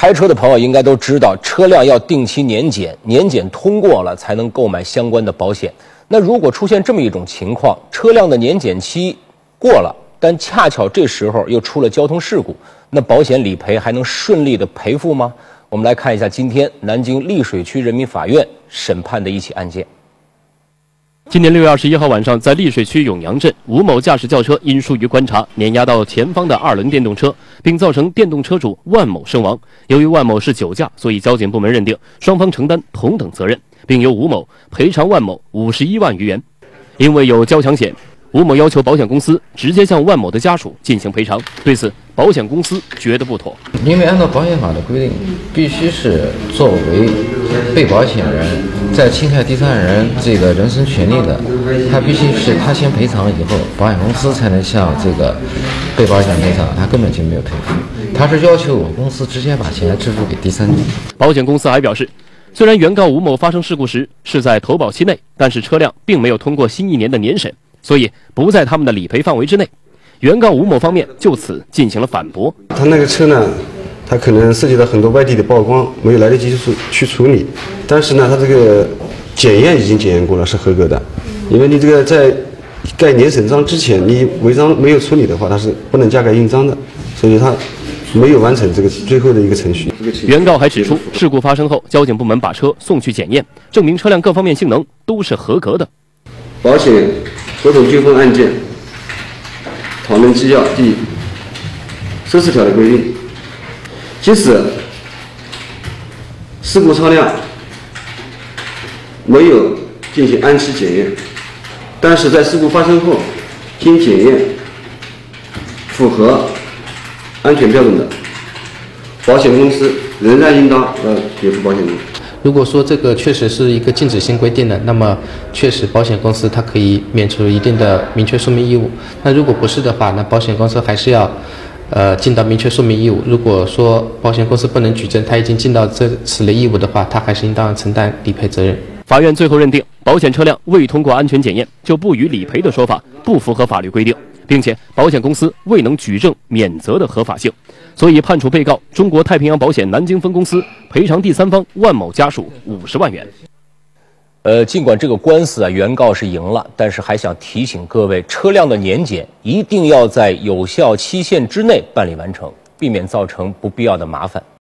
开车的朋友应该都知道，车辆要定期年检，年检通过了才能购买相关的保险。那如果出现这么一种情况，车辆的年检期过了，但恰巧这时候又出了交通事故，那保险理赔还能顺利的赔付吗？我们来看一下今天南京溧水区人民法院审判的一起案件。今年六月二十一号晚上，在溧水区永阳镇，吴某驾驶轿车因疏于观察，碾压到前方的二轮电动车，并造成电动车主万某身亡。由于万某是酒驾，所以交警部门认定双方承担同等责任，并由吴某赔偿万某五十一万余元。因为有交强险，吴某要求保险公司直接向万某的家属进行赔偿。对此，保险公司觉得不妥，因为按照保险法的规定，必须是作为被保险人。在侵害第三人这个人身权利的，他必须是他先赔偿以后，保险公司才能向这个被保险人赔偿，他根本就没有赔付，他是要求我们公司直接把钱支付给第三人。保险公司还表示，虽然原告吴某发生事故时是在投保期内，但是车辆并没有通过新一年的年审，所以不在他们的理赔范围之内。原告吴某方面就此进行了反驳，他那个车呢？他可能涉及到很多外地的曝光，没有来得及去去处理。但是呢，他这个检验已经检验过了，是合格的。因为你这个在盖年审章之前，你违章没有处理的话，它是不能加盖印章的。所以他没有完成这个最后的一个程序。原告还指出，事故发生后，交警部门把车送去检验，证明车辆各方面性能都是合格的。保险合同纠纷案件讨论纪要第十四条的规定。即使事故车辆没有进行安期检验，但是在事故发生后经检验符合安全标准的，保险公司仍然应当要给付保险金。如果说这个确实是一个禁止性规定的，那么确实保险公司它可以免除一定的明确说明义务。那如果不是的话，那保险公司还是要。呃，尽到明确说明义务。如果说保险公司不能举证他已经尽到这此类义务的话，他还是应当承担理赔责任。法院最后认定，保险车辆未通过安全检验就不予理赔的说法不符合法律规定，并且保险公司未能举证免责的合法性，所以判处被告中国太平洋保险南京分公司赔偿第三方万某家属五十万元。呃，尽管这个官司啊，原告是赢了，但是还想提醒各位，车辆的年检一定要在有效期限之内办理完成，避免造成不必要的麻烦。